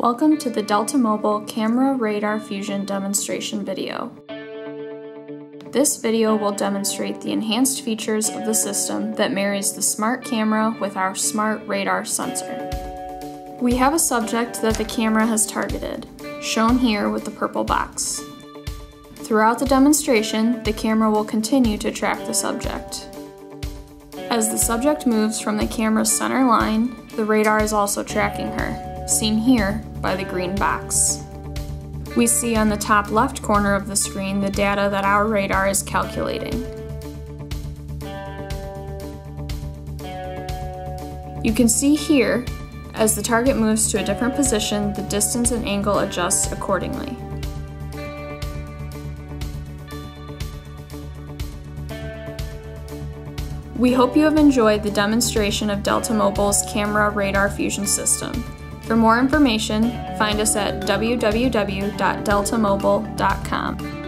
Welcome to the Delta Mobile Camera Radar Fusion demonstration video. This video will demonstrate the enhanced features of the system that marries the smart camera with our smart radar sensor. We have a subject that the camera has targeted, shown here with the purple box. Throughout the demonstration, the camera will continue to track the subject. As the subject moves from the camera's center line, the radar is also tracking her, seen here by the green box. We see on the top left corner of the screen the data that our radar is calculating. You can see here, as the target moves to a different position, the distance and angle adjusts accordingly. We hope you have enjoyed the demonstration of Delta Mobile's camera radar fusion system. For more information, find us at www.deltamobile.com.